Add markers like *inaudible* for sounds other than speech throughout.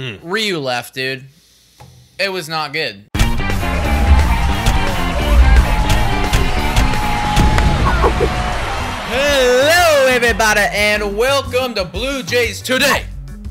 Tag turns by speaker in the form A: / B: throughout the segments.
A: Mm. Ryu left, dude. It was not good. Hello, everybody, and welcome to Blue Jays Today,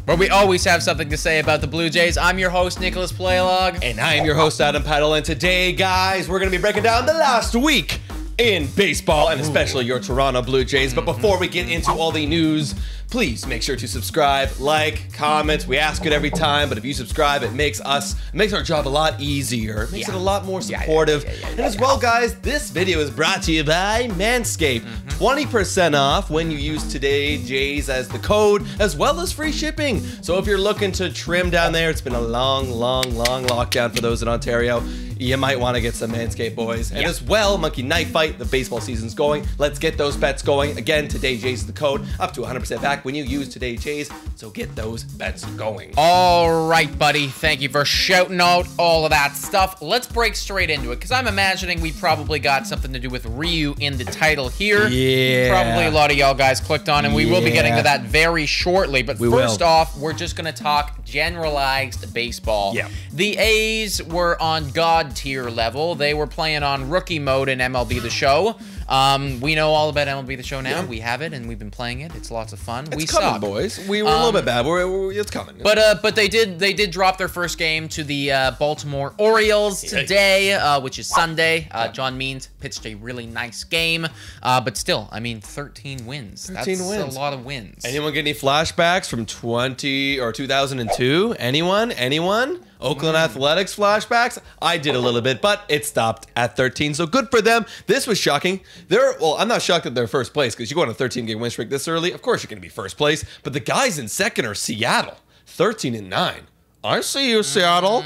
A: where we always have something to say about the Blue Jays. I'm your host, Nicholas Playlog.
B: And I am your host, Adam Peddle, and today, guys, we're going to be breaking down the last week in baseball, and especially your Toronto Blue Jays. But before we get into all the news, please make sure to subscribe, like, comment. We ask it every time, but if you subscribe, it makes us, it makes our job a lot easier. It makes
A: Yeah.
B: it a lot more supportive.
A: yeah, yeah,
B: and as well, guys, this video is brought to you by Manscaped.
A: Mm-hmm.
B: 20% off when you use today Jays as the code, as well as free shipping. So if you're looking to trim down there, it's been a long, long, long lockdown for those in Ontario. You might want to get some Manscaped, boys. And
A: Yeah.
B: as well, Monkey Knife Fight, the baseball season's going. Let's get those bets going. Again, today Jays is the code, up to 100% back when you use today Jays. So get those bets going.
A: All right, buddy. Thank you for shouting out all of that stuff. Let's break straight into it because I'm imagining we probably got something to do with Ryu in the title here.
B: Yeah.
A: Probably a lot of y'all guys clicked on, and we will be getting to that very shortly. But
B: We
A: first
B: will.
A: off, we're just going to talk generalized baseball.
B: Yeah.
A: The A's were on God tier level. They were playing on rookie mode in MLB The Show. Um, we know all about MLB The Show now.
B: Yeah.
A: We have it, and we've been playing it. It's lots of fun. we
B: It's coming,
A: suck.
B: boys. We were a little bit bad. We're, we're- it's coming.
A: But uh, but they did they did drop their first game to the uh, Baltimore Orioles today, uh, which is Sunday. Uh, John Means pitched a really nice game, uh, but still, I mean, 13 wins.
B: 13
A: That's
B: wins.
A: a lot of wins.
B: Anyone get any flashbacks from 20 or 2002? Anyone? Anyone? Oakland Athletics flashbacks? I did a little bit, but it stopped at 13. So good for them. This was shocking. They're well, I'm not shocked that they're first place because you go on a 13 game win streak this early. Of course you're going to be first place. But the guys in second are Seattle, 13 and 9. I see you, Seattle.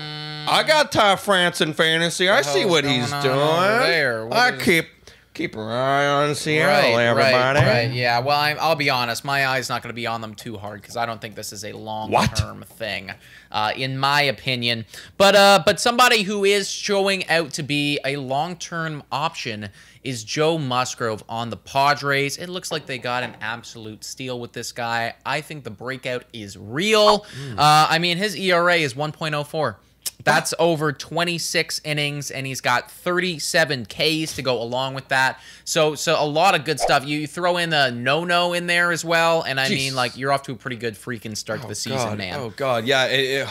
B: I got Ty France in fantasy. I see what he's doing.
A: there?
B: I
A: is-
B: keep keep an eye on Seattle,
A: Right,
B: everybody.
A: right, right. Yeah. Well, I'm, I'll be honest. My eye's not going to be on them too hard because I don't think this is a long-term thing, uh, in my opinion. But uh, but somebody who is showing out to be a long-term option is Joe Musgrove on the Padres. It looks like they got an absolute steal with this guy. I think the breakout is real. Uh, I mean, his ERA is 1.04. That's over 26 innings, and he's got 37 Ks to go along with that. So, so a lot of good stuff. You, you throw in a no-no in there as well, and I
B: Jeez.
A: mean, like you're off to a pretty good freaking start to the season,
B: God.
A: man.
B: Oh God, yeah. it- it-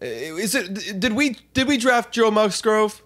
B: is it? Did we did we draft Joe Musgrove?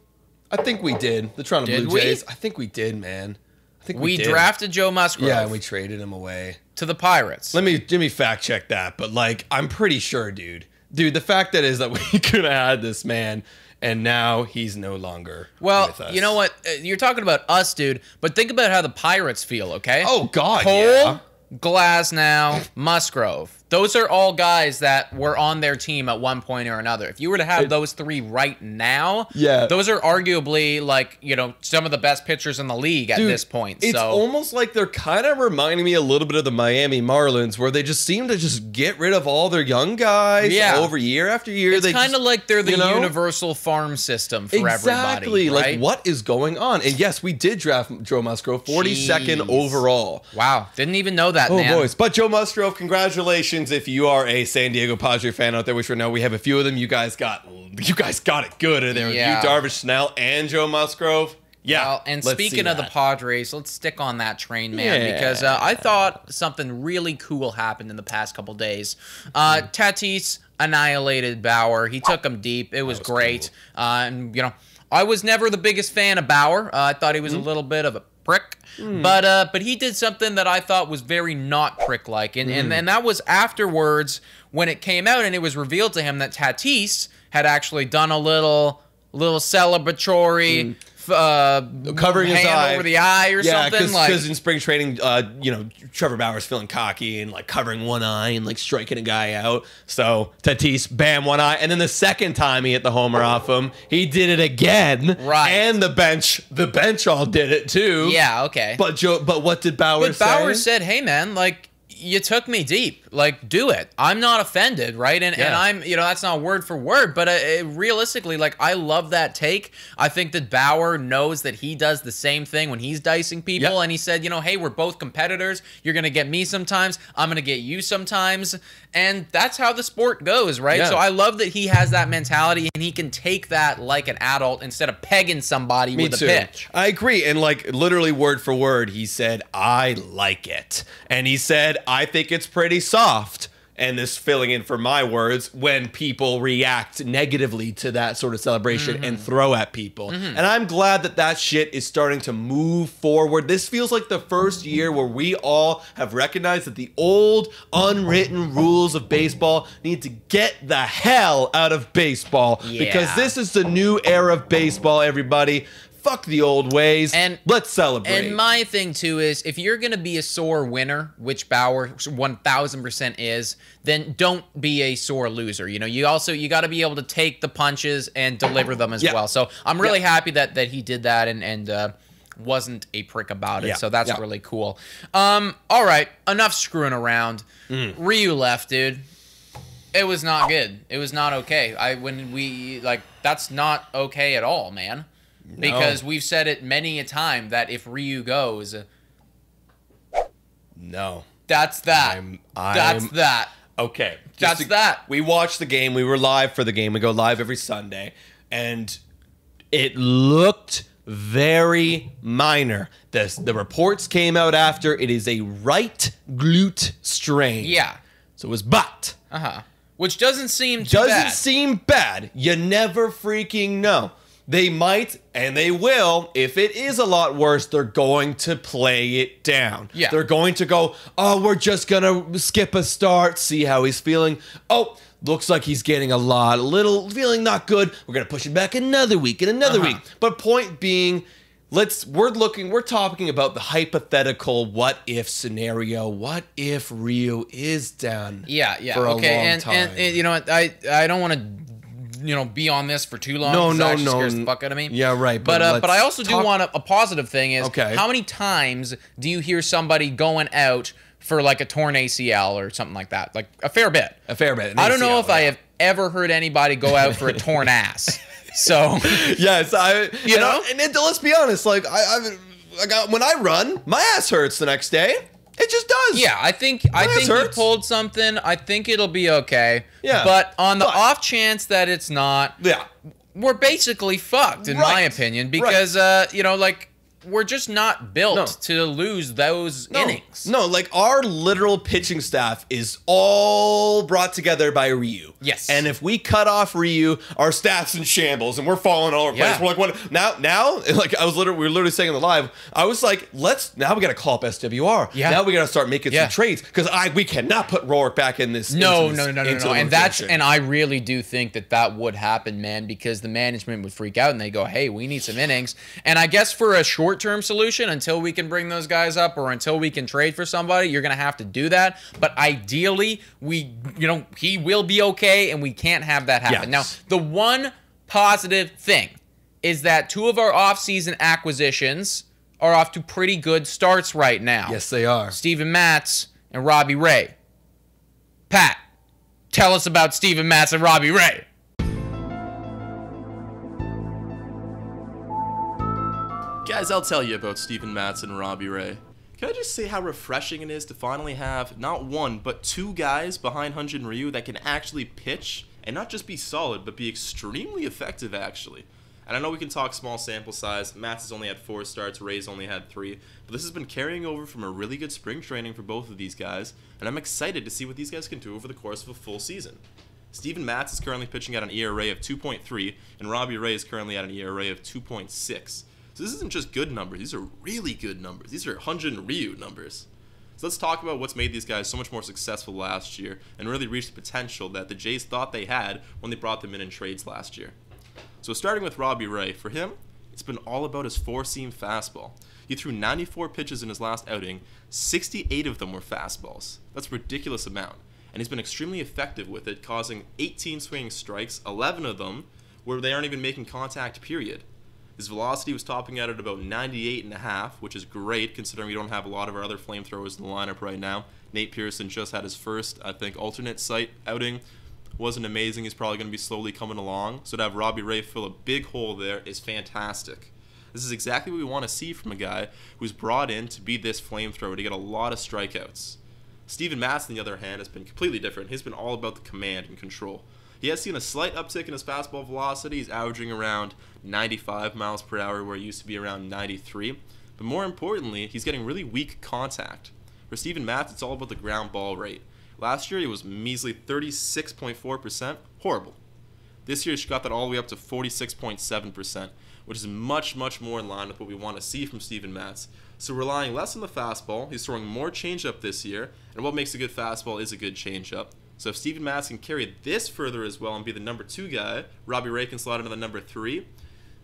B: I think we did. The Toronto
A: Did
B: Blue
A: we?
B: Jays. I think we did, man. I think we,
A: we drafted Joe Musgrove
B: Yeah, and we traded him away.
A: to the Pirates.
B: Let me let me fact check that, but like I'm pretty sure, dude. Dude, the fact that is that *laughs* we could have had this man, and now he's no longer.
A: well,
B: with us.
A: you know what? Uh, You're talking about us, dude, but think about how the Pirates feel, okay?
B: Oh God,
A: Cole,
B: yeah.
A: Glasnow, Musgrove. Those are all guys that were on their team at one point or another. If you were to have those three right now,
B: Yeah.
A: those are arguably like you know some of the best pitchers in the league at
B: Dude,
A: this point.
B: It's
A: so
B: almost like they're kind of reminding me a little bit of the Miami Marlins, where they just seem to just get rid of all their young guys
A: Yeah.
B: over year after year.
A: it's kind of like they're the
B: you know?
A: universal farm system for
B: exactly
A: everybody.
B: like
A: right?
B: what is going on. And yes, we did draft Joe Musgrove, forty second overall.
A: Wow, didn't even know that,
B: Oh
A: man.
B: boys, but Joe Musgrove, congratulations if you are a San Diego Padre fan out there, which we know we have a few of them. You guys got you guys got it good in there.
A: Yeah.
B: You, Darvish Snell, and Joe Musgrove. Yeah.
A: Well, and speaking of the. Padres, let's stick on that train, man,
B: Yeah.
A: because uh, I thought something really cool happened in the past couple days. Uh, Tatis annihilated Bauer. He took him deep. It was,
B: was
A: great. Uh, and, you know, I was never the biggest fan of Bauer. Uh, I thought he was
B: Hmm.
A: a little bit of a prick. But uh, but he did something that I thought was very not prick like, and,
B: Hmm.
A: and and that was afterwards when it came out and it was revealed to him that Tatis had actually done a little little celebratory. f- Uh.
B: Covering his eye.
A: over the eye or
B: yeah,
A: something like.
B: because in spring training, uh, you know, Trevor Bauer's feeling cocky and like covering one eye and like striking a guy out. So Tatis, bam, one eye, and then the second time he hit the homer off him, he did it again.
A: Right.
B: and the bench, the bench all did it too.
A: Yeah, okay.
B: but Joe, but what did Bauer
A: But
B: say?
A: Bauer said, "Hey, man, like." You took me deep. Like, do it. I'm not offended, right? And and I'm, you know, that's not word for word, but uh, uh, realistically, like, I love that take. I think that Bauer knows that he does the same thing when he's dicing people,
B: Yep.
A: and he said, you know, hey, we're both competitors. You're gonna get me sometimes. I'm gonna get you sometimes, and that's how the sport goes, right?
B: Yeah.
A: So I love that he has that mentality, and he can take that like an adult instead of pegging somebody
B: Me
A: with
B: too.
A: a pitch.
B: I agree. And like literally word for word, he said, I like it. And he said, I think it's pretty soft. And this filling in for my words when people react negatively to that sort of celebration
A: Mm-hmm.
B: and throw at people. And I'm glad that that shit is starting to move forward. This feels like the first year where we all have recognized that the old unwritten rules of baseball need to get the hell out of baseball because this is the new era of baseball, everybody. Fuck the old ways.
A: And-
B: let's celebrate.
A: And my thing too is if you're gonna be a sore winner, which Bauer one thousand percent is, then don't be a sore loser. You know, you also you got to be able to take the punches and deliver them as
B: Yeah.
A: well. So I'm really
B: Yeah.
A: happy that that he did that and and uh, wasn't a prick about it.
B: Yeah.
A: So that's
B: Yeah.
A: really cool. Um, all right, enough screwing around.
B: Mm.
A: Ryu left, dude. It was not good. It was not okay. I when we like that's not okay at all, man. Because we've said it many a time that if Ryu goes,
B: no.
A: that's that.
B: I'm-
A: that's
B: I'm-
A: that.
B: Okay. just
A: That's that.
B: We watched the game. We were live for the game. We go live every Sunday. And it looked very minor. The, the reports came out after. It is a right glute strain.
A: Yeah.
B: So it was but.
A: Uh huh. Which doesn't seem too
B: doesn't
A: bad.
B: seem bad. You never freaking know. They might and they will. If it is a lot worse, they're going to play it down.
A: Yeah.
B: They're going to go, oh, we're just going to skip a start, see how he's feeling. Oh, looks like he's getting a lot, a little feeling not good. We're going to push it back another week and another
A: Uh-huh.
B: week. But point being, let's we're looking we're talking about the hypothetical what if scenario what if Ryu is down
A: yeah, yeah.
B: for a
A: okay,
B: long
A: and,
B: time
A: and and you know what? I I don't want to you know be on this for too long.
B: No, no, no.
A: Scares the fuck out of me.
B: Yeah, right,
A: But
B: but
A: uh, but I also do
B: talk-
A: want a, a positive thing is
B: Okay.
A: how many times do you hear somebody going out for like a torn ACL or something like that? Like a fair bit.
B: a fair bit an
A: I don't know
B: ACL,
A: if I have ever heard anybody go out for a torn ass. *laughs* So
B: yes, I
A: You know?
B: And it, let's be honest, like I, I, I got when I run, my ass hurts the next day. It just does.
A: yeah, I think I
B: ass
A: think he pulled something. I think it'll be okay.
B: Yeah,
A: But on the
B: but-
A: off chance that it's not,
B: yeah.
A: we're basically fucked in my
B: Right.
A: opinion
B: Right.
A: because uh you know like we're just not built
B: No.
A: to lose those
B: No,
A: innings.
B: No, like our literal pitching staff is all brought together by Ryu.
A: Yes.
B: And if we cut off Ryu, our staff's in shambles and we're falling all over the place. We're like, what now now? *laughs* Like I was literally we were literally saying in the live, I was like, let's now we gotta call up SWR.
A: Yeah.
B: Now we gotta start making
A: Yeah.
B: some trades. Because I we cannot put Roark back in this.
A: No, no,
B: this-
A: no, no, no, no.
B: the
A: And that's and I really do think that that would happen, man, because the management would freak out and they go, "Hey, we need some innings." And I guess for a short-term solution, until we can bring those guys up or until we can trade for somebody, you're gonna have to do that. But ideally, we, you know, he will be okay, and we can't have that happen. Now, the one positive thing is that two of our off-season acquisitions are off to pretty good starts right now.
B: Yes, they are.
A: Steven Matz and Robbie Ray. Pat, tell us about Steven Matz and Robbie Ray.
C: Guys, I'll tell you about Stephen Matz and Robbie Ray. Can I just say how refreshing it is to finally have not one, but two guys behind Hyun-Jin Ryu that can actually pitch and not just be solid, but be extremely effective, actually. And I know we can talk small sample size. Matz has only had four starts, Ray's only had three. But this has been carrying over from a really good spring training for both of these guys, and I'm excited to see what these guys can do over the course of a full season. Steven Matz is currently pitching at an ERA of 2.3, and Robbie Ray is currently at an ERA of 2.6. So this isn't just good numbers; these are really good numbers. These are Hyun-Jin Ryu numbers. So let's talk about what's made these guys so much more successful last year and really reach the potential that the Jays thought they had when they brought them in in trades last year. So starting with Robbie Ray, for him, it's been all about his four-seam fastball. He threw 94 pitches in his last outing, 68 of them were fastballs. That's a ridiculous amount. And he's been extremely effective with it, causing 18 swinging strikes, 11 of them where they aren't even making contact, period. His velocity was topping out at about 98 and a half, which is great considering we don't have a lot of our other flamethrowers in the lineup right now. Nate Pearson just had his first, I think, alternate site outing. Wasn't amazing. He's probably going to be slowly coming along. So to have Robbie Ray fill a big hole there is fantastic. This is exactly what we want to see from a guy who's brought in to be this flamethrower to get a lot of strikeouts. Steven Matz, on the other hand, has been completely different. He's been all about the command and control. He has seen a slight uptick in his fastball velocity. He's averaging around 95 miles per hour, where he used to be around 93. But more importantly, he's getting really weak contact. For Steven Matz, it's all about the ground ball rate. Last year, he was measly 36.4%. Horrible. This year, he got that all the way up to 46.7%, which is much, much more in line with what we want to see from Steven Matz. So relying less on the fastball, he's throwing more changeup this year, and what makes a good fastball is a good changeup. So if Steven Matz can carry this further as well and be the number two guy, Robbie Ray can slot into the number three,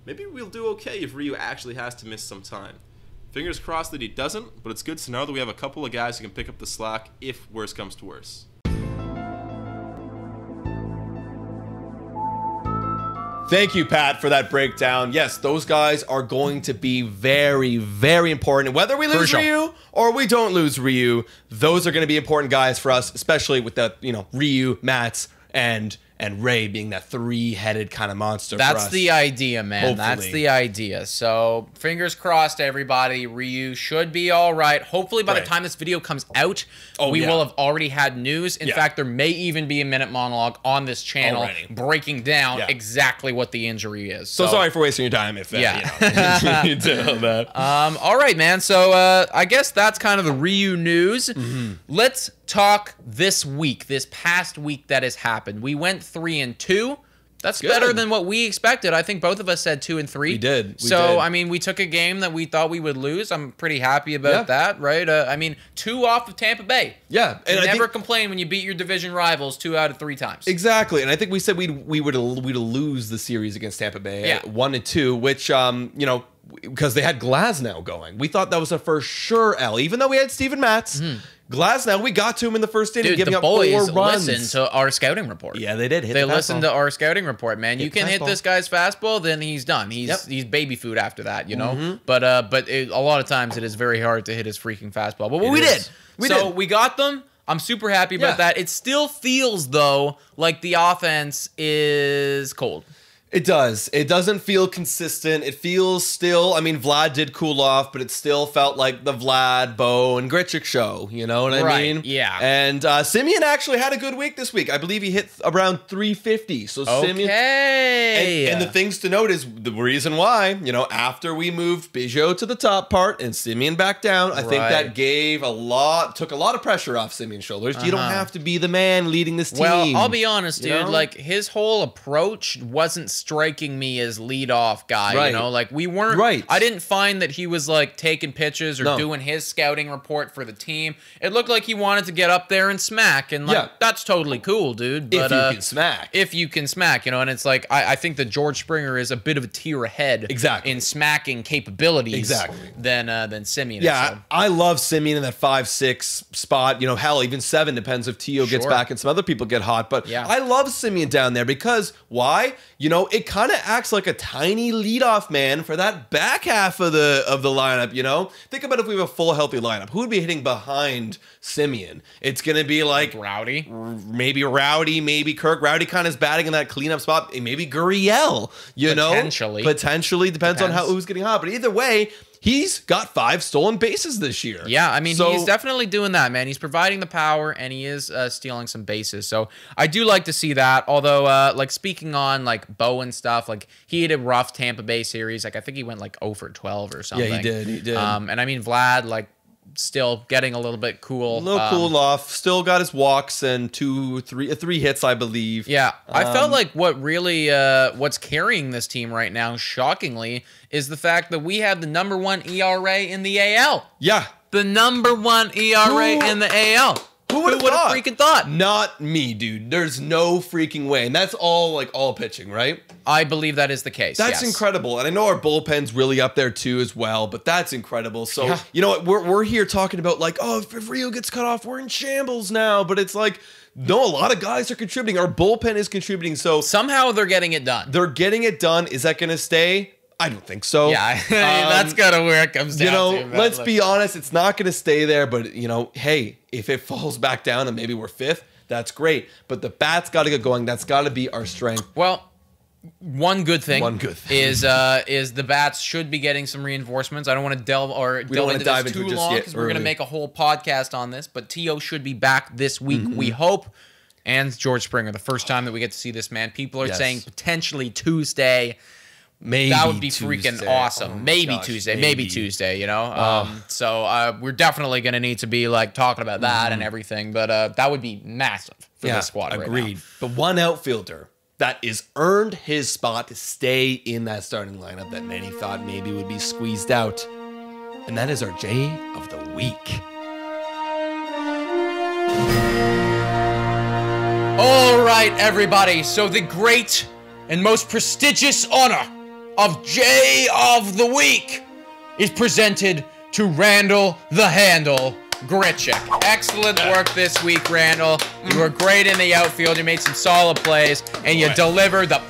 C: maybe we'll do okay if Ryu actually has to miss some time. Fingers crossed that he doesn't, but it's good to know that we have a couple of guys who can pick up the slack if worse comes to worse.
B: Thank you, Pat, for that breakdown. Yes, those guys are going to be very, very important. Whether we lose. Ryu or we don't lose Ryu, those are going to be important guys for us, especially with the you know Ryu, Matz, and and Ray being that three-headed kind of monster.
A: That's the idea, man. That's the idea. So fingers crossed, everybody. Ryu should be all right. Hopefully, by
B: Right.
A: the time this video comes out,
B: Oh,
A: we
B: yeah.
A: will have already had news. In
B: Yeah.
A: fact, there may even be a minute monologue on this channel breaking down
B: Yeah.
A: exactly what the injury is.
B: So, sorry for wasting your time if uh,
A: Yeah.
B: you, know, *laughs* you that. *laughs*
A: Um, all right, man. So uh, I guess that's kind of the Ryu news.
B: Mm-hmm.
A: Let's talk this week, this past week that has happened. We went three and two. That's
B: Good.
A: better than what we expected. I think both of us said two and three.
B: We did. We
A: so
B: did.
A: I mean, we took a game that we thought we would lose. I'm pretty happy about
B: Yeah.
A: that, right? Uh, I mean, two off of Tampa Bay.
B: yeah, and I
A: Never complain when you beat your division rivals two out of three times.
B: Exactly, and I think we said we'd we would we'd lose the series against Tampa Bay
A: Yeah.
B: one and two, which um you know because they had Glasnow going, we thought that was a for sure L. Even though we had Steven Matz, Glasnow we got to him in the first inning.
A: Dude,
B: giving
A: the
B: up
A: boys
B: four runs.
A: listen to our scouting report.
B: yeah, they did. Hit
A: they
B: the
A: listened to our scouting report, man. you can hit this guy's fastball, then he's done. He's
B: Yep.
A: He's baby food after that, you know. But uh, but it, a lot of times it is very hard to hit his freaking fastball. But
B: It
A: we
B: is.
A: did.
B: We
A: so
B: did.
A: we got them. I'm super happy about
B: Yeah.
A: that. It still feels though like the offense is cold.
B: It does. It doesn't feel consistent. It feels still. I mean, Vlad did cool off, but it still felt like the Vlad, Bo, and Grichuk show. You know what I
A: Right,
B: mean?
A: yeah.
B: And uh, Semien actually had a good week this week. I believe he hit around 350. So Semien.
A: Okay.
B: And, and the things to note is the reason why, you know, after we moved Biggio to the top part and Semien back down, I think that gave a lot, took a lot of pressure off Semien's shoulders. You don't
A: Uh-huh.
B: have to be the man leading this team.
A: Well, I'll be honest,
B: you
A: dude.
B: know?
A: Like his whole approach wasn't striking me as lead off guy.
B: Right.
A: You know, like we weren't.
B: Right.
A: I didn't find that he was like taking pitches or
B: No.
A: doing his scouting report for the team. It looked like he wanted to get up there and smack, and like
B: Yeah.
A: that's totally cool, dude. But
B: if you
A: uh,
B: can smack.
A: if you can smack, you know, and it's like I, I think that George Springer is a bit of a tier ahead,
B: Exactly.
A: in smacking capabilities,
B: Exactly.
A: than uh, than Semien.
B: Yeah,
A: so.
B: I I love Semien in that five six spot. You know, hell, even seven depends if Tio gets back and some other people get hot. But
A: Yeah.
B: I love Semien down there because why? You know, it kind of acts like a tiny leadoff man for that back half of the of the lineup. You know, think about if we have a full healthy lineup, who would be hitting behind Semien? It's gonna be like
A: Rowdy.
B: maybe Rowdy, maybe Kirk. Rowdy kind of is batting in that cleanup spot. Maybe Gurriel, you know?
A: Potentially.
B: Potentially. Depends, on how who's getting hot. But either way, he's got five stolen bases this year.
A: Yeah, I mean,
B: So-
A: he's definitely doing that, man. He's providing the power and he is uh, stealing some bases. So I do like to see that. Although, uh, like, speaking on, like, Bo and stuff, like, he had a rough Tampa Bay series. Like, I think he went, like, 0 for 12 or something.
B: Yeah, he did, he did.
A: Um, and I mean, Vlad, like, still getting a little bit cool.
B: A little
A: Um,
B: cooled off. Still got his walks and two, three, uh, three hits, I believe.
A: Yeah, I
B: Um,
A: felt like what really uh, what's carrying this team right now, shockingly, is the fact that we have the number one ERA in the AL.
B: Yeah.
A: The number one ERA
B: Who-
A: in the AL.
B: Who would have
A: freaking thought?
B: Not me, dude. There's no freaking way. And that's all like all pitching, right?
A: I believe that is the case.
B: That's
A: yes.
B: incredible. And I know our bullpen's really up there too as well, but that's incredible. So,
A: Yeah.
B: you know what? We're, we're here talking about like, oh, if, Ryu gets cut off, we're in shambles now. But it's like, no, a lot of guys are contributing. Our bullpen is contributing. So
A: Somehow they're getting it done.
B: they're getting it done. Is that going to stay? I don't think so.
A: Yeah, *laughs* that's
B: Um,
A: kind of where it comes down
B: You know,
A: to.
B: let's
A: look.
B: be honest, it's not going to stay there, but you know, hey, if it falls back down and maybe we're fifth, that's great. But the bat's got to get going. That's got to be our strength.
A: Well, one good thing,
B: One good thing.
A: is uh, is the bats should be getting some reinforcements. I don't want to delve or delve
B: wanna
A: into
B: dive
A: this
B: into
A: too long because we're going to make a whole podcast on this. But To should be back this week,
B: Mm-hmm.
A: we hope. And George Springer, the first time that we get to see this man. People are
B: Yes.
A: saying potentially Tuesday.
B: Maybe
A: that would be freaking awesome.
B: Oh
A: maybe
B: gosh,
A: Tuesday, maybe. Tuesday. You know. Um, so uh, we're definitely going to need to be like talking about that and everything. But uh, that would be massive for
B: Mm-hmm. Yeah,
A: this squad. right
B: agreed. but one outfielder that is earned his spot to stay in that starting lineup that many thought maybe would be squeezed out, and that is our J of the week.
A: All right, everybody. So the great and most prestigious honor of J of the Week is presented to Randall the Handle Grichuk. Excellent work this week, Randall. You were great in the outfield. You made some solid plays, and you delivered the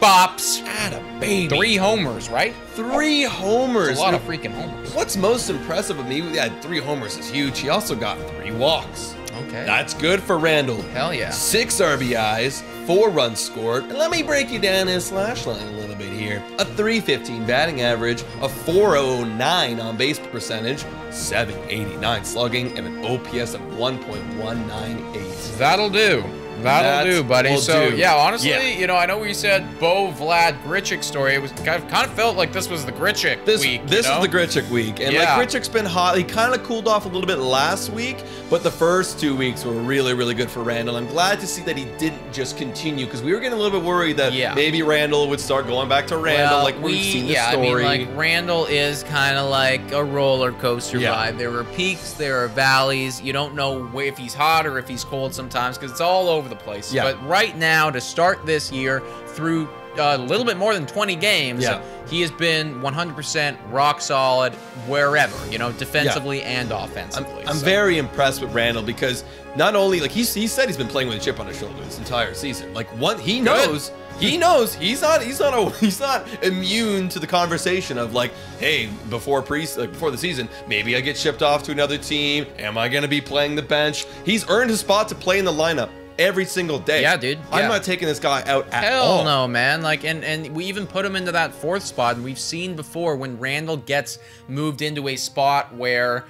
A: bops.
B: Atta baby.
A: Three homers, right?
B: Three homers.
A: A lot of freaking homers.
B: What's most impressive of me? Yeah, three homers is huge. He also got three walks.
A: Okay.
B: That's good for Randall.
A: Hell yeah.
B: Six RBIs, four runs scored. And let me break you down his slash line a little bit here. A 315 batting average, a 409 on base percentage, 789 slugging, and an OPS of 1.198.
A: That'll do. That'll
B: That
A: do, buddy. So
B: do.
A: yeah, honestly,
B: Yeah.
A: you know, I know we said Bo Vlad Grichuk story. It was kind of, kind of felt like this was the Grichuk
B: This,
A: week.
B: this
A: you know?
B: is the Grichuk week. And
A: Yeah.
B: like Grichuk's been hot. He kind of cooled off a little bit last week, but the first two weeks were really, really good for Randall. I'm glad to see that he didn't just continue because we were getting a little bit worried that
A: Yeah.
B: maybe Randall would start going back to Randall.
A: Well,
B: like we've
A: we,
B: seen the
A: yeah,
B: story.
A: I mean, like Randall is kind of like a roller coaster
B: Yeah.
A: ride. There are peaks, there are valleys. You don't know if he's hot or if he's cold sometimes because it's all over the place.
B: Yeah.
A: But right now, to start this year through uh, a little bit more than 20 games,
B: Yeah.
A: he has been 100% rock solid wherever, you know, defensively and
B: I'm,
A: offensively.
B: I'm
A: So-
B: very impressed with Randall because not only like he's, he said he's been playing with a chip on his shoulder this entire season. Like one, he knows. He *laughs* knows he's not he's not a, *laughs* he's not immune to the conversation of like, hey, before pre like before the season, maybe I get shipped off to another team. Am I gonna be playing the bench? He's earned his spot to play in the lineup every single day.
A: Yeah, dude.
B: I'm
A: Yeah.
B: not taking this guy out at
A: Hell
B: all.
A: no, man. Like, and and we even put him into that fourth spot, and we've seen before when Randall gets moved into a spot where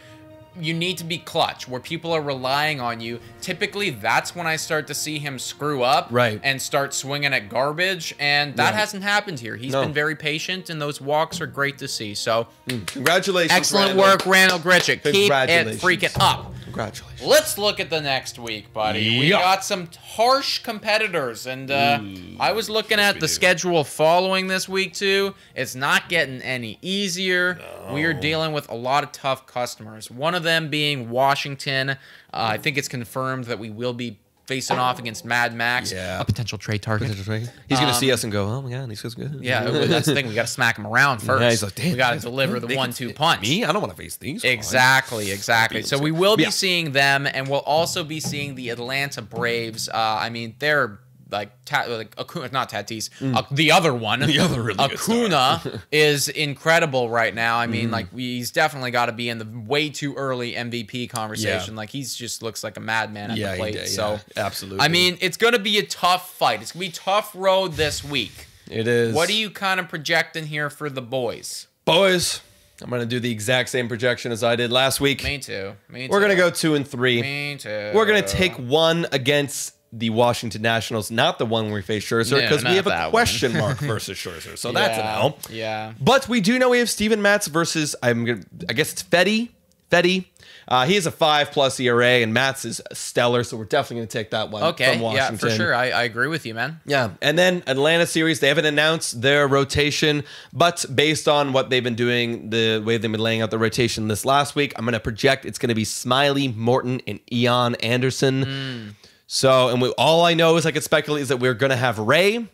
A: you need to be clutch, where people are relying on you. Typically, that's when I start to see him screw up,
B: Right.
A: and start swinging at garbage. And that
B: Yeah.
A: hasn't happened here. He's
B: No.
A: been very patient, and those walks are great to see. So,
B: Congratulations.
A: excellent
B: Randall.
A: work, Randall Grichuk. Keep it freaking up.
B: Congratulations.
A: Let's look at the next week, buddy. We got some harsh competitors, and uh, I was looking at the
B: do.
A: schedule following this week too. It's not getting any easier. We are dealing with a lot of tough customers. One of them being Washington. Uh, I think it's confirmed that we will be facing off against Mad Max,
B: Yeah.
A: a potential trade target.
B: He's gonna see us and go, oh my god, he's so good.
A: Yeah, that's the thing. We got to smack him around *laughs* first.
B: Yeah, he's like, damn,
A: we got to deliver the one-two punch.
B: Me? I don't want to face these. guys.
A: Exactly, exactly. So we will be
B: Yeah.
A: seeing them, and we'll also be seeing the Atlanta Braves. Uh, I mean, they're like, ta- like Acuna, not Tatis, uh, the other one,
B: Mm. The other really
A: Acuna *laughs* is incredible right now. I mean, like he's definitely got to be in the way too early MVP conversation. Like he's just looks like a madman at
B: Yeah,
A: the
B: he
A: plate.
B: did,
A: so
B: yeah, absolutely.
A: I mean, it's going to be a tough fight. It's going to be a tough road this week.
B: It is.
A: What are you kind of projecting here for the boys?
B: boys? I'm gonna do the exact same projection as I did last week.
A: Me too. Me too.
B: We're gonna go two and three.
A: Me too.
B: We're gonna take one against the Washington Nationals, not the one where we face Scherzer,
A: No,
B: because
A: not
B: we have a question mark *laughs* versus Scherzer. So that's an L.
A: Yeah.
B: But we do know we have Steven Matz versus I'm gonna I guess it's Fedde. Fedde. Uh, he has a five plus ERA, and Matz is stellar, so we're definitely gonna take that one
A: Okay.
B: from
A: Yeah,
B: Washington.
A: for sure. I, I agree with you, man.
B: Yeah, and then Atlanta series, they haven't announced their rotation, but based on what they've been doing, the way they've been laying out the rotation this last week, I'm going to project it's going to be Smyly, Morton, and Ian Anderson.
A: Hmm.
B: So, and we, all I know is I could speculate is that we're going to have Ray, and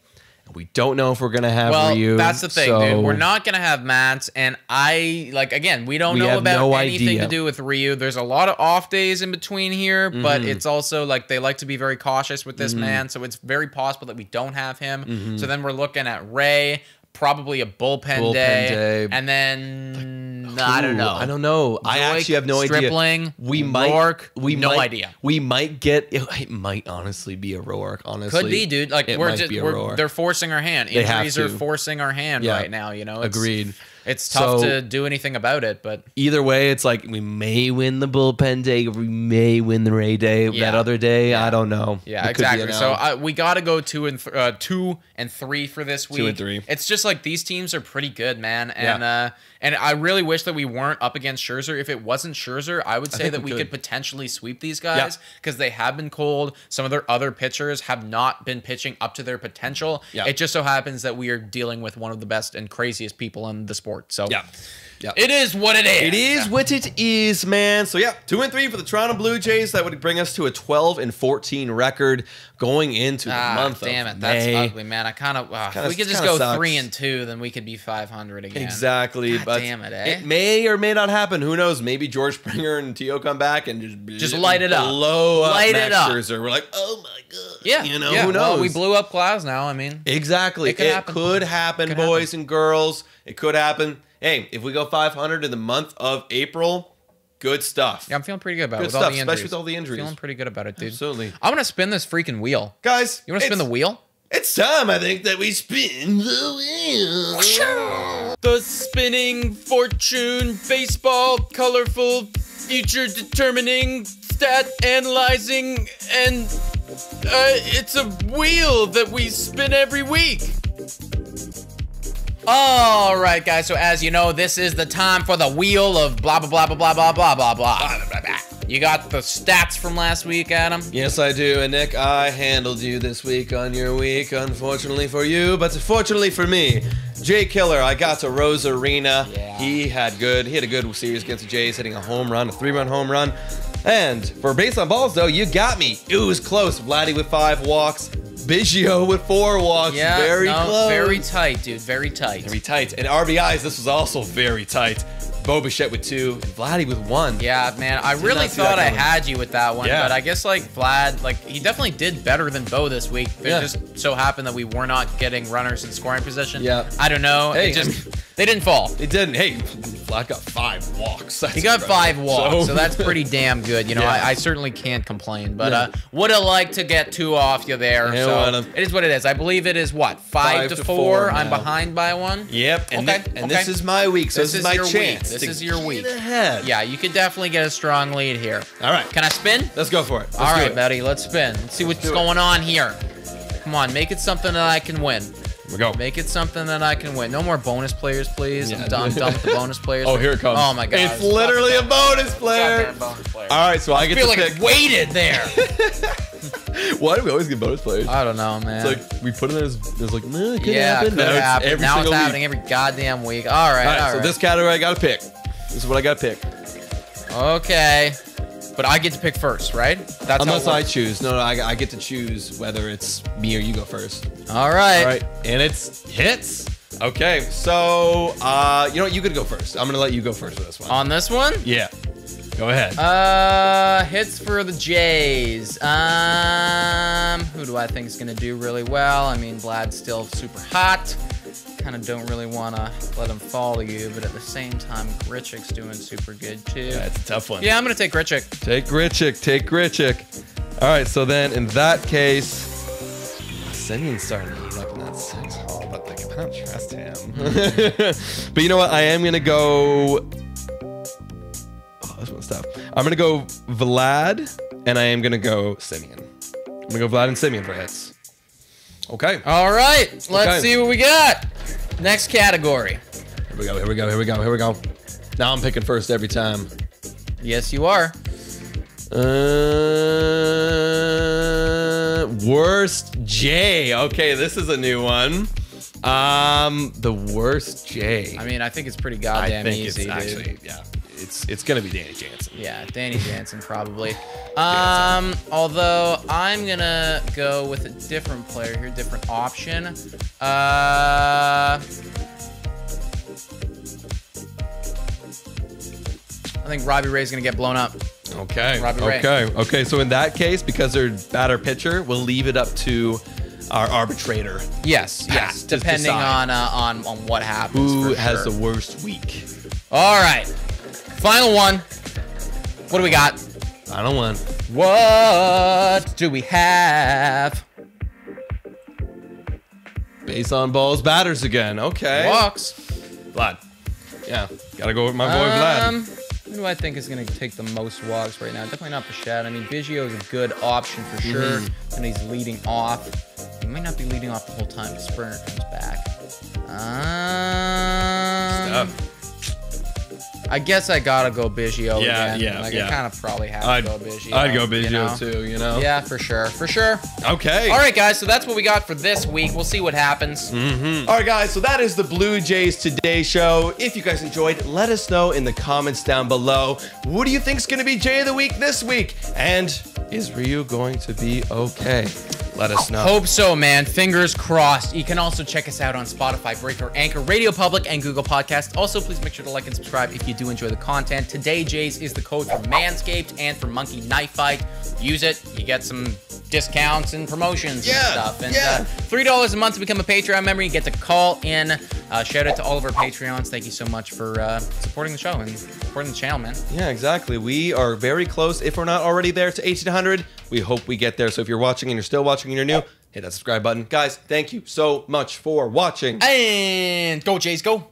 B: we don't know if we're going to have
A: Well,
B: Ryu.
A: that's the thing,
B: so-
A: dude. We're not gonna have Matz, and I like again. We don't
B: We
A: know about
B: no
A: anything
B: idea.
A: to do with Ryu. There's a lot of off days in between here, but
B: Mm-hmm.
A: it's also like they like to be very cautious with this man, so it's very possible that we don't have him.
B: Mm-hmm.
A: So then we're looking at Ray. Probably a bullpen,
B: Bullpen
A: day,
B: day.
A: and then I don't know.
B: I don't know. I actually have no
A: Stripling,
B: idea. We might.
A: Roark,
B: we
A: no
B: might,
A: idea.
B: We might get. It, it might honestly be a Roark. Honestly,
A: Could be, dude. Like we're just we're, they're forcing our hand. Injuries are forcing our hand
B: Yeah.
A: right now. You know, it's,
B: Agreed.
A: It's tough
B: So-
A: to do anything about it, but
B: Either way, it's like we may win the bullpen day, we may win the Ray day. That other day, I don't know.
A: yeah,
B: It could be a
A: exactly. So I, we got to go two and th- uh, two and three for this week.
B: Two and three.
A: It's just like these teams are pretty good, man, and
B: Yeah.
A: uh, and I really wish that we weren't up against Scherzer. If it wasn't Scherzer, I would say
B: think
A: that
B: we
A: we
B: could.
A: could potentially sweep these guys because they have been cold. Some of their other pitchers have not been pitching up to their potential.
B: Yeah.
A: It just so happens that we are dealing with one of the best and craziest people in the sport. So
B: yeah, yeah.
A: It is what it is.
B: It is what it is, man. So yeah, two and three for the Toronto Blue Jays. That would bring us to a twelve and fourteen record going into the
A: Ah,
B: month
A: damn it, that's
B: May.
A: ugly, man. I kind of uh, we could just go
B: sucks.
A: three and two, then we could be five hundred again.
B: Exactly,
A: God
B: but
A: damn it, eh?
B: it may or may not happen. Who knows? Maybe George Springer and Tio come back and just
A: Just light it up.
B: blow up
A: Light
B: Max
A: it up.
B: Scherzer. We're like, oh my god,
A: Yeah,
B: you know
A: yeah.
B: who knows?
A: Well, we blew up Glasnow. I mean,
B: Exactly.
A: It
B: It
A: could
B: could
A: happen.
B: happen,
A: Could
B: boys and girls. It could happen. Hey, if we go 500 in the month of April, good stuff.
A: yeah, I'm feeling pretty good about
B: Good
A: it with all
B: stuff,
A: the
B: especially
A: injuries.
B: with all the injuries.
A: Feeling pretty good about it, dude.
B: Absolutely.
A: I'm gonna spin this freaking wheel.
B: Guys,
A: You want to spin the wheel?
B: It's time, I think, that we spin the wheel.
A: The spinning fortune, baseball, colorful, future determining, stat analyzing, and uh, it's a wheel that we spin every week. All right, guys. So as you know, this is the time for the wheel of blah blah blah blah blah blah blah blah blah. You got the stats from last week, Adam.
B: Yes, I do. And Nick, I handled you this week on your week, unfortunately for you, but fortunately for me. Jay Killer, I got to Arozarena.
A: Yeah.
B: He had good. He had a good series against the Jays, hitting a home run, a three-run home run. And for base on balls, though, you got me. It was close. Vladdy with five walks, Biggio with four walks.
A: Yeah,
B: very
A: no,
B: close.
A: very tight, dude. Very tight.
B: very tight. And RBIs, this was also very tight. Bo Bichette with two, and Vladdy with one.
A: Yeah, man. I
B: Did
A: really thought I had you with that one,
B: Yeah.
A: but I guess like Vlad, like he definitely did better than Bo this week. It
B: Yeah.
A: just so happened that we were not getting runners in scoring position.
B: Yeah.
A: I don't know.
B: Hey,
A: it just
B: I mean-
A: they didn't fall.
B: It didn't. Hey, Vlad got five walks. *laughs* That's
A: He got five walks, so, that's pretty damn good. You know,
B: Yeah.
A: I, I certainly can't complain. But
B: Yeah.
A: uh, would have liked to get two off you there.
B: Yeah,
A: so
B: would've.
A: it is what it is. I believe it is what five,
B: Five
A: to,
B: to
A: four.
B: four
A: I'm behind by one.
B: Yep. And,
A: Okay,
B: thi- and
A: okay.
B: this is my week, so
A: This
B: this,
A: is
B: is my
A: your week.
B: chance.
A: This is your week.
B: ahead.
A: Yeah, you could definitely get a strong lead here.
B: All right.
A: Can I spin?
B: Let's go for it. Let's
A: All right,
B: it.
A: buddy, let's spin. Let's see what's
B: do it.
A: going on here. Come on, make it something that I can win.
B: Here we go.
A: Make it something that I can win. No more bonus players, please.
B: Yeah.
A: I'm done, done with the bonus *laughs* players.
B: Oh, here it comes.
A: Oh my god.
B: It's literally a bonus player.
A: Bonus player.
B: All right, so I
A: I
B: get
A: feel
B: to
A: like
B: pick.
A: it waited there. *laughs*
B: Why do we always get bonus players?
A: I don't know, man.
B: It's like we put it as, as like, nah, it could
A: yeah,
B: happen.
A: could
B: Now it's
A: happen.
B: every
A: now it's
B: single week.
A: happening every goddamn week. All right,
B: All right,
A: all
B: so
A: right.
B: this category I gotta pick. This is what I gotta pick.
A: Okay, but I get to pick first, right? That's
B: Unless
A: how
B: I choose. No, no, I, I get to choose whether it's me or you go first.
A: All right.
B: All right, and it's hits. Okay, so uh, you know what? You could go first. I'm gonna let you go first for this one.
A: On this one.
B: yeah, go ahead.
A: Uh, hits for the Jays. Um, who do I think is gonna do really well? I mean, Vlad's still super hot. Kind of don't really wanna let him follow you, but at the same time, Grichuk's doing super good too.
B: That's a tough one.
A: Yeah, I'm gonna take Grichuk.
B: Take Grichuk. Take Grichuk. All right, so then in that case, Semien's starting to heat up in that six hole, but like, I can't trust him. *laughs* but you know what? I am gonna go. Oh, this one's tough. I'm gonna go Vlad, and I am gonna go Semien. I'm gonna go Vlad and Semien for hits. Okay.
A: All right, let's
B: Okay.
A: see what we got. Next category.
B: Here we go. Here we go. Here we go. Here we go. Now I'm picking first every time.
A: Yes, you are.
B: Uh, worst J. Okay, this is a new one. Um, the worst J.
A: I mean, I think it's pretty goddamn I
B: think
A: easy,
B: it's
A: dude.
B: actually yeah. It's it's gonna be Danny Jansen.
A: Yeah, Danny Jansen probably. *laughs* Um, although I'm gonna go with a different player here, different option. Uh, I think Robbie Ray's gonna get blown up.
B: Okay.
A: Robbie Ray.
B: okay. Okay. So in that case, because they're batter pitcher, we'll leave it up to our arbitrator.
A: Yes, *laughs* yes. Depending on uh, on on what happens.
B: Who has
A: sure.
B: the worst week?
A: All right. Final one. What do we got?
B: Final don't.
A: What do we have?
B: Base on balls batters again. Okay.
A: Walks.
B: Vlad. Yeah. Gotta go with my boy Vlad.
A: Um, who do I think is going to take the most walks right now? Definitely not Bichette. I mean, Biggio is a good option for sure,
B: Mm-hmm.
A: and he's leading off. He might not be leading off the whole time if Springer comes back. Um,
B: Stuff.
A: I guess I gotta go Biggio
B: Yeah,
A: again.
B: yeah,
A: like
B: yeah.
A: I kind of probably have
B: I'd,
A: to go Biggio.
B: I'd go
A: you know?
B: too, you know?
A: Yeah, for sure, for sure.
B: Okay.
A: All right, guys. So that's what we got for this week. We'll see what happens. Mm-hmm.
B: All right, guys, so that is the Blue Jays Today show. If you guys enjoyed, let us know in the comments down below. What do you think's going to be Jay of the Week this week? And is Ryu going to be okay? Let us know.
A: Hope so, man. Fingers crossed. You can also check us out on Spotify, Breaker, Anchor, Radio Public, and Google Podcasts. Also, please make sure to like and subscribe if you do enjoy the content. Today, Jays is the code for Manscaped and for Monkey Knife Fight. Use it. You get some discounts and promotions
B: Yeah,
A: and stuff. And
B: yeah.
A: uh, three dollars a month to become a Patreon member. You get to call in. Uh, shout out to all of our Patreons. Thank you so much for uh, supporting the show and supporting the channel, man.
B: Yeah, exactly. We are very close. If we're not already there to 1800, we hope we get there. So if you're watching and you're still watching and you're new, hit that subscribe button. Guys, thank you so much for watching.
A: And go, Jays, go.